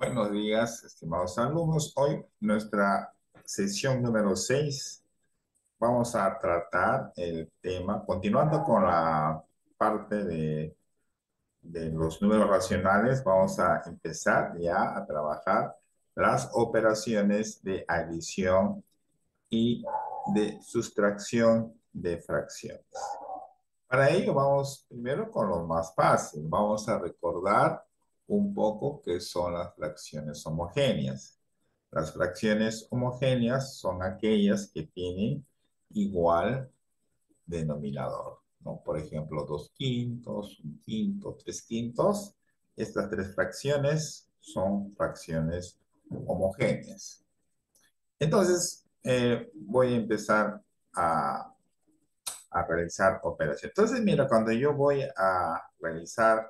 Buenos días, estimados alumnos. Hoy nuestra sesión número 6 vamos a tratar el tema, continuando con la parte de, de los números racionales, vamos a empezar ya a trabajar las operaciones de adición y de sustracción de fracciones. Para ello vamos primero con lo más fácil. Vamos a recordar un poco qué son las fracciones homogéneas. Las fracciones homogéneas son aquellas que tienen igual denominador. ¿no? Por ejemplo, dos quintos, un quinto, tres quintos. Estas tres fracciones son fracciones homogéneas. Entonces, eh, voy a empezar a, a realizar operaciones. Entonces, mira, cuando yo voy a realizar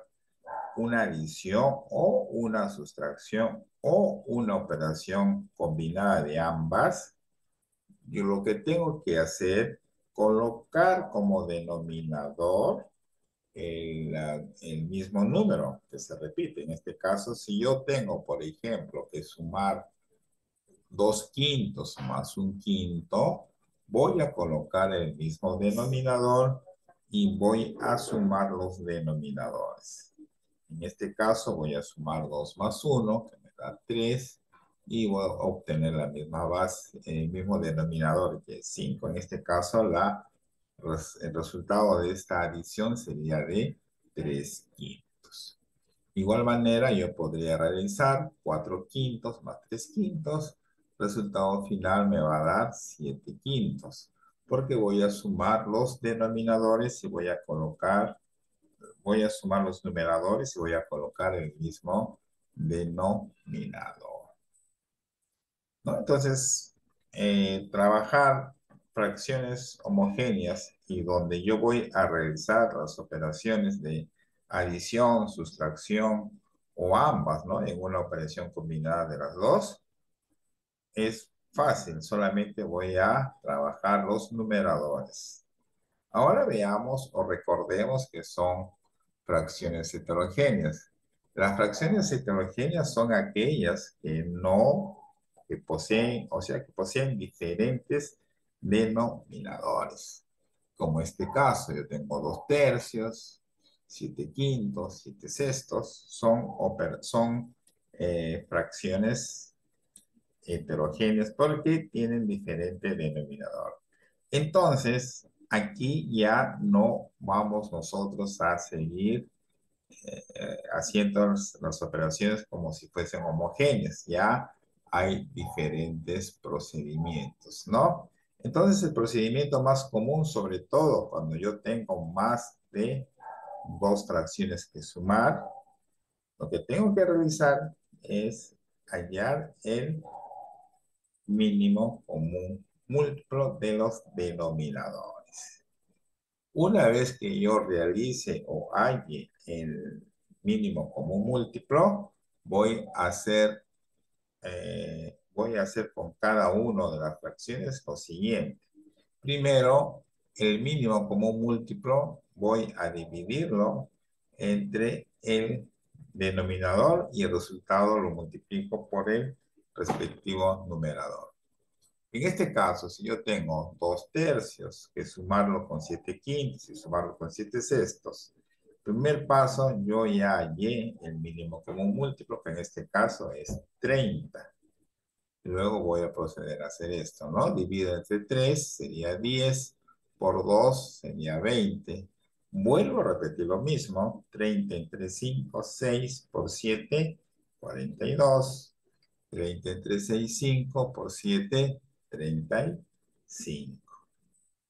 una adición o una sustracción o una operación combinada de ambas, yo lo que tengo que hacer, colocar como denominador el, el, mismo número que se repite. En este caso, si yo tengo, por ejemplo, que sumar dos quintos más un quinto, voy a colocar el mismo denominador y voy a sumar los denominadores. En este caso voy a sumar 2 más 1, que me da 3, y voy a obtener la misma base, el mismo denominador que es 5. En este caso, la, el resultado de esta adición sería de 3 quintos. Igual manera, yo podría realizar 4 quintos más 3 quintos. Resultado final me va a dar 7 quintos, porque voy a sumar los denominadores y voy a colocar voy a sumar los numeradores y voy a colocar el mismo denominador. ¿No? Entonces, eh, trabajar fracciones homogéneas y donde yo voy a realizar las operaciones de adición, sustracción o ambas, ¿no? En una operación combinada de las dos, es fácil, solamente voy a trabajar los numeradores. Ahora veamos o recordemos que son fracciones heterogéneas. Las fracciones heterogéneas son aquellas que no, que poseen, o sea, que poseen diferentes denominadores. Como este caso, yo tengo dos tercios, siete quintos, siete sextos, son, son eh, fracciones heterogéneas porque tienen diferente denominador. Entonces, aquí ya no vamos nosotros a seguir eh, haciendo las, operaciones como si fuesen homogéneas. Ya hay diferentes procedimientos, ¿no? Entonces, el procedimiento más común, sobre todo cuando yo tengo más de dos fracciones que sumar, lo que tengo que realizar es hallar el mínimo común múltiplo de los denominadores. Una vez que yo realice o halle el mínimo como múltiplo, voy a hacer, eh, voy a hacer con cada una de las fracciones lo siguiente. Primero, el mínimo como múltiplo voy a dividirlo entre el denominador y el resultado lo multiplico por el respectivo numerador. En este caso, si yo tengo dos tercios, que sumarlo con siete quintos y sumarlo con siete sextos, primer paso, yo ya hallé el mínimo común múltiplo, que en este caso es 30. Luego voy a proceder a hacer esto, ¿no? Divido entre 3, sería 10, por 2 sería 20. Vuelvo a repetir lo mismo, 30 entre 5, 6, por 7, 42. 30 entre 6, 5, por 7, 35.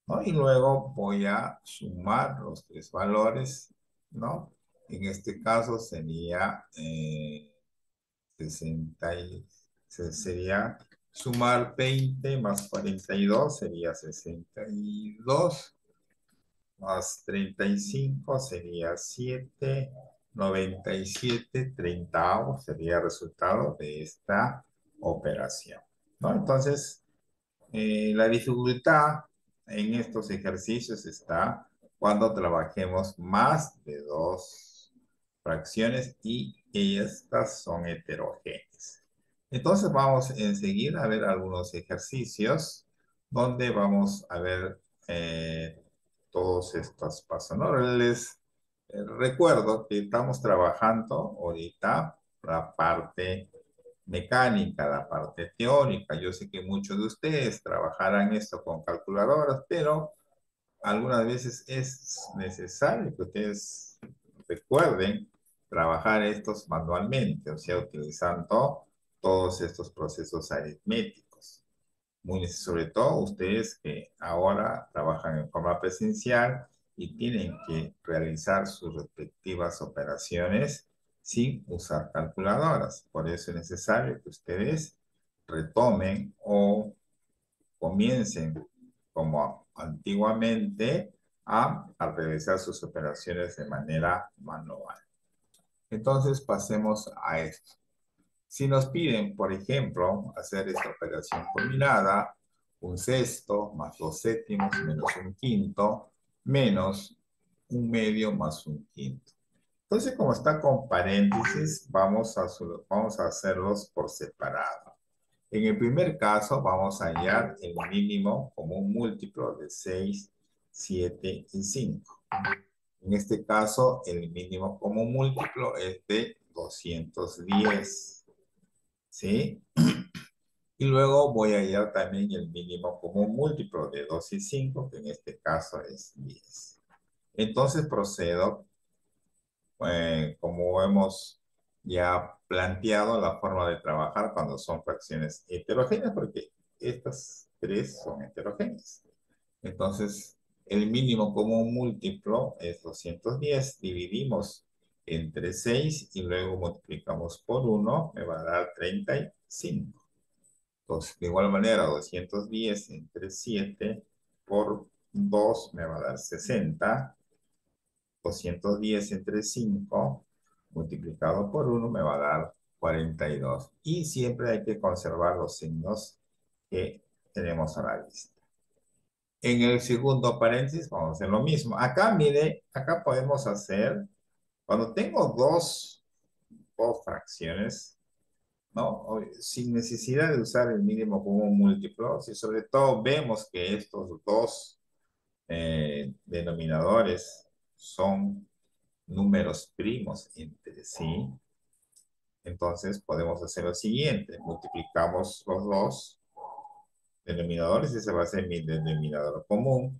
¿no? Y luego voy a sumar los tres valores, ¿no? En este caso sería 60 eh, sería sumar 20 más 42 sería 62 más 35 sería 7 97 30 sería el resultado de esta operación ¿no? entonces eh, la dificultad en estos ejercicios está cuando trabajemos más de dos fracciones y estas son heterogéneas. Entonces vamos enseguida a ver algunos ejercicios donde vamos a ver eh, todos estos pasos. Les eh, recuerdo que estamos trabajando ahorita la parte mecánica, la parte teórica. Yo sé que muchos de ustedes trabajarán esto con calculadoras, pero algunas veces es necesario que ustedes recuerden trabajar estos manualmente, o sea, utilizando todos estos procesos aritméticos. Muy, sobre todo ustedes que ahora trabajan en forma presencial y tienen que realizar sus respectivas operaciones sin usar calculadoras. Por eso es necesario que ustedes retomen o comiencen como antiguamente a, realizar sus operaciones de manera manual. Entonces pasemos a esto. Si nos piden, por ejemplo, hacer esta operación combinada, un sexto más dos séptimos menos un quinto, menos un medio más un quinto. Entonces, como está con paréntesis, vamos a, vamos a hacerlos por separado. En el primer caso, vamos a hallar el mínimo como un múltiplo de 6, 7 y 5. En este caso, el mínimo como múltiplo es de 210. ¿sí? Y luego voy a hallar también el mínimo común múltiplo de 2 y 5, que en este caso es 10. Entonces procedo, eh, como hemos ya planteado la forma de trabajar cuando son fracciones heterogéneas, porque estas tres son heterogéneas. Entonces, el mínimo común múltiplo es 210. Dividimos entre 6 y luego multiplicamos por 1, me va a dar 35. Entonces, de igual manera, 210 entre 7 por 2 me va a dar 60. 210 entre 5 multiplicado por 1 me va a dar 42. Y siempre hay que conservar los signos que tenemos a la vista. En el segundo paréntesis vamos a hacer lo mismo. Acá, mire, acá podemos hacer cuando tengo dos, dos fracciones, ¿no? sin necesidad de usar el mínimo común múltiplo, si sobre todo vemos que estos dos eh, denominadores son números primos entre sí, entonces podemos hacer lo siguiente, multiplicamos los dos denominadores, ese va a ser mi denominador común,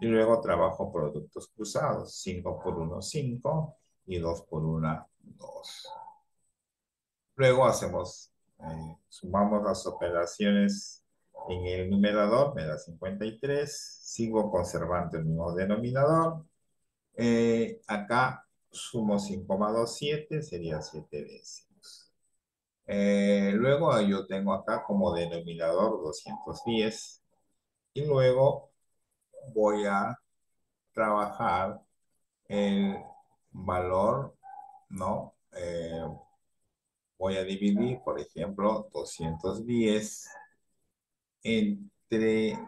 y luego trabajo productos cruzados, 5 por 1, 5, y 2 por 1, 2. Luego hacemos, eh, sumamos las operaciones en el numerador, me da 53, sigo conservando el mismo denominador. Eh, acá sumo 5,27, sería 7 décimos. Eh, luego yo tengo acá como denominador 210 y luego voy a trabajar el valor, ¿no? Eh, voy a dividir, por ejemplo, 210 entre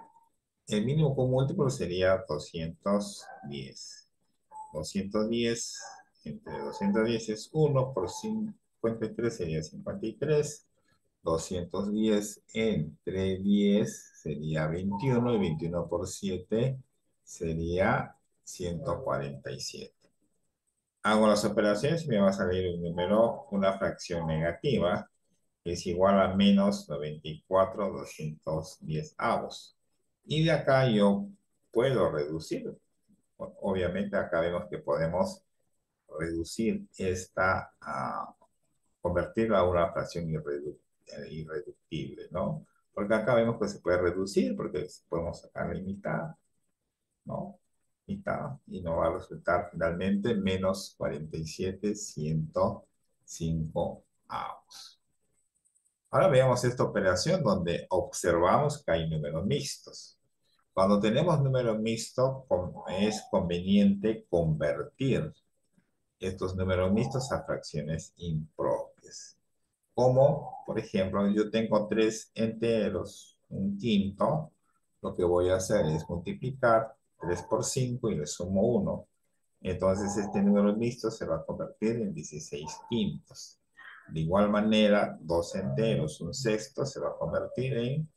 el mínimo común múltiplo sería 210. 210 entre 210 es 1 por 53 sería 53. 210 entre 10 sería 21 y 21 por 7 sería 147 hago las operaciones y me va a salir un número, una fracción negativa, que es igual a menos 94 210 avos. Y de acá yo puedo reducir. Obviamente acá vemos que podemos reducir esta, uh, convertirla a una fracción irreductible, ¿no? Porque acá vemos que se puede reducir, porque podemos sacar la mitad, ¿no? y nos va a resultar finalmente menos 47,105 avos. Ahora veamos esta operación donde observamos que hay números mixtos. Cuando tenemos números mixtos, es conveniente convertir estos números mixtos a fracciones impropias. Como, por ejemplo, yo tengo tres enteros, un quinto, lo que voy a hacer es multiplicar 3 por 5 y le sumo 1. Entonces este número mixto se va a convertir en 16 quintos. De igual manera, dos enteros, un sexto, se va a convertir en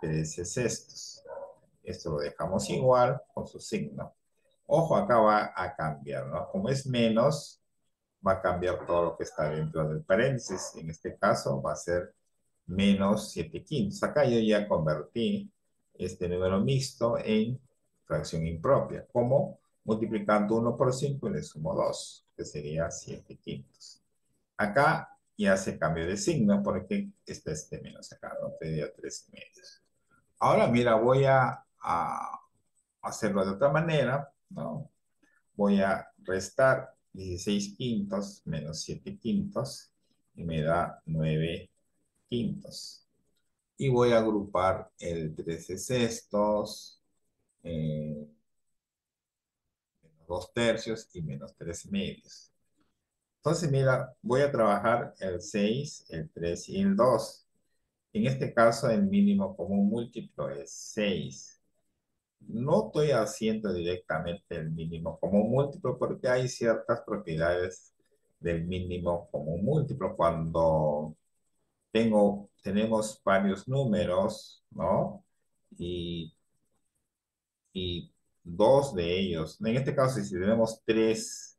13 sextos. Esto lo dejamos igual con su signo. Ojo, acá va a cambiar, ¿no? Como es menos, va a cambiar todo lo que está dentro del paréntesis. En este caso va a ser menos 7 quintos. Acá yo ya convertí este número mixto en fracción impropia. ¿Cómo? Multiplicando 1 por 5 y le sumo 2, que sería 7 quintos. Acá ya se cambio de signo porque está este menos acá, ¿no? Sería 3 medios. Ahora, mira, voy a, a hacerlo de otra manera, ¿no? Voy a restar 16 quintos menos 7 quintos y me da 9 quintos. Y voy a agrupar el 13 sextos, eh, menos 2 tercios y menos 3 medios. Entonces, mira, voy a trabajar el 6, el 3 y el 2. En este caso, el mínimo común múltiplo es 6. No estoy haciendo directamente el mínimo común múltiplo porque hay ciertas propiedades del mínimo común múltiplo. Cuando tengo, tenemos varios números, ¿no? Y, y dos de ellos, en este caso, si tenemos tres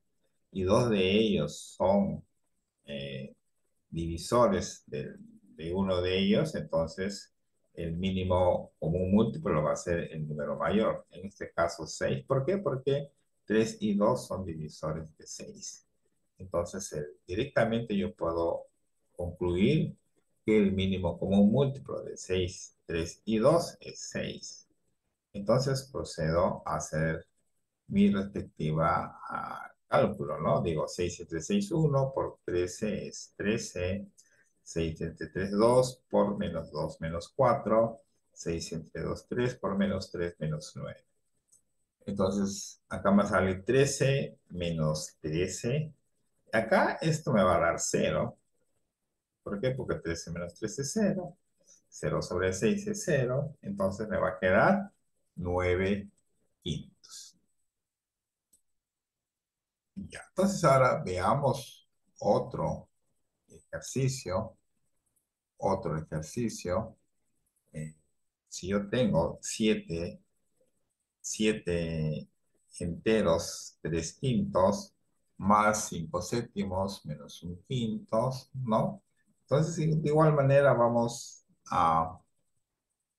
y dos de ellos son eh, divisores de, uno de ellos, entonces el mínimo común múltiplo va a ser el número mayor, en este caso 6. ¿Por qué? Porque 3 y 2 son divisores de 6. Entonces, directamente yo puedo concluir que el mínimo común múltiplo de 6, 3 y 2 es 6. Entonces, procedo a hacer mi respectiva ah, cálculo, ¿no? Digo, 6 entre 6, 1 por 13 es 13. 6 entre 3, 2 por menos 2, menos 4. 6 entre 2, 3 por menos 3, menos 9. Entonces, acá me sale 13 menos 13. Acá esto me va a dar 0. ¿Por qué? Porque 13 menos 3 es 0. 0 sobre 6 es 0. Entonces me va a quedar 9 quintos. Ya, entonces ahora veamos otro ejercicio. Otro ejercicio. Eh, si yo tengo 7 siete, enteros, 3 quintos, más 5 séptimos, menos 1 quintos, ¿no? Entonces, de igual manera vamos a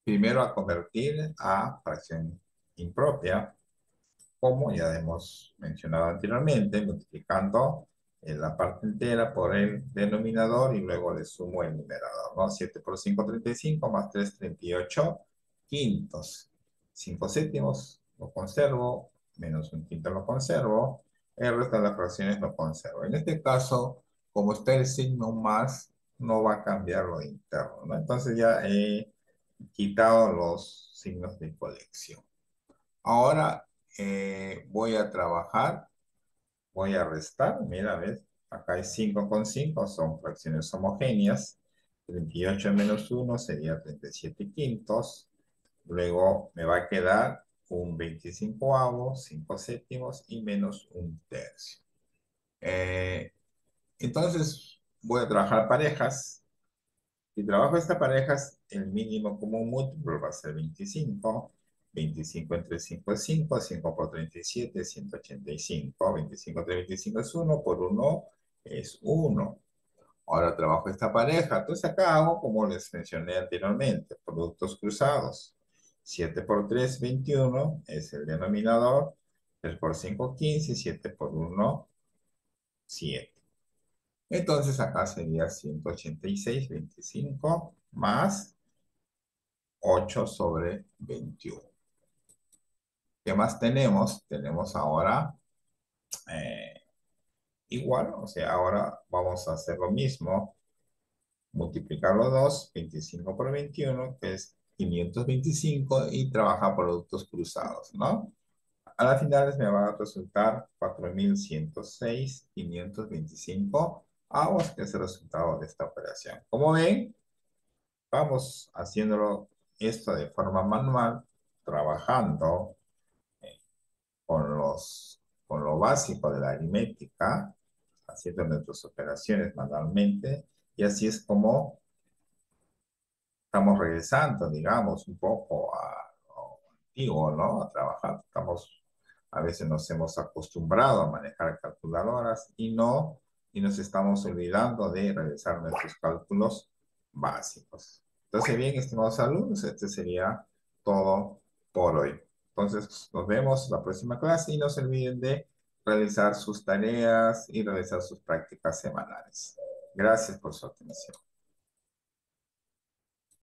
primero a convertir a fracción impropia como ya hemos mencionado anteriormente, multiplicando en la parte entera por el denominador y luego le sumo el numerador, ¿no? 7 por 5, 35, más 3, 38 quintos. 5 séptimos lo conservo, menos un quinto lo conservo, el resto de las fracciones lo conservo. En este caso, como está el signo más, no va a cambiar lo interno, ¿no? Entonces ya he quitado los signos de colección. Ahora eh, voy a trabajar, voy a restar, mira, ¿ves? Acá hay 5 con 5, son fracciones homogéneas. 38 menos 1 sería 37 quintos. Luego me va a quedar un 25 avo, 5 séptimos y menos un tercio. Eh, entonces voy a trabajar parejas. Si trabajo estas parejas, el mínimo común múltiplo va a ser 25. 25 entre 5 es 5, 5 por 37 es 185, 25 entre 25 es 1, por 1 es 1. Ahora trabajo esta pareja, entonces acá hago como les mencioné anteriormente, productos cruzados. 7 por 3, 21 es el denominador, 3 por 5, 15, 7 por 1, 7. Entonces acá sería 186, 25 más 8 sobre 21. ¿Qué más tenemos? Tenemos ahora eh, igual, o sea, ahora vamos a hacer lo mismo. Multiplicar los dos, 25 por 21, que es 525, y trabajar productos cruzados, ¿no? A las finales me va a resultar 4106, 525 avos, que es el resultado de esta operación. Como ven, vamos haciéndolo esto de forma manual, trabajando con, los, lo básico de la aritmética, haciendo nuestras operaciones manualmente, Y así es como estamos regresando, digamos, un poco a lo antiguo, ¿no? A trabajar. Estamos, a veces nos hemos acostumbrado a manejar calculadoras y no, y nos estamos olvidando de realizar nuestros cálculos básicos. Entonces, bien, estimados alumnos, este sería todo por hoy. Entonces, nos vemos la próxima clase y no se olviden de realizar sus tareas y realizar sus prácticas semanales. Gracias por su atención.